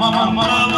mama mama